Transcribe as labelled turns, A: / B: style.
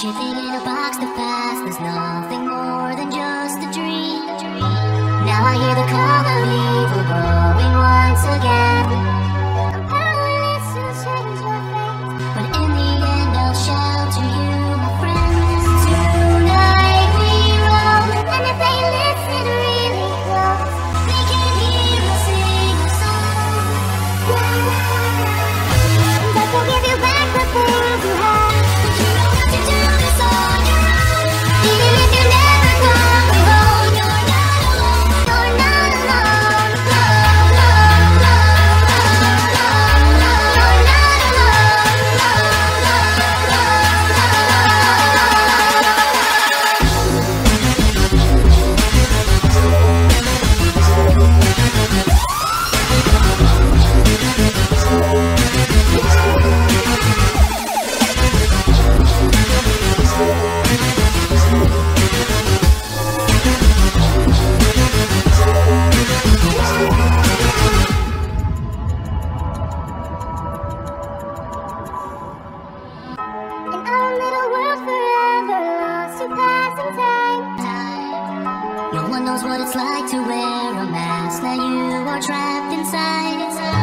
A: Shifting in a box, the past is nothing more than just a dream. Now I hear the call of evil growing once again. No one knows what it's like to wear a mask That you are trapped inside, inside.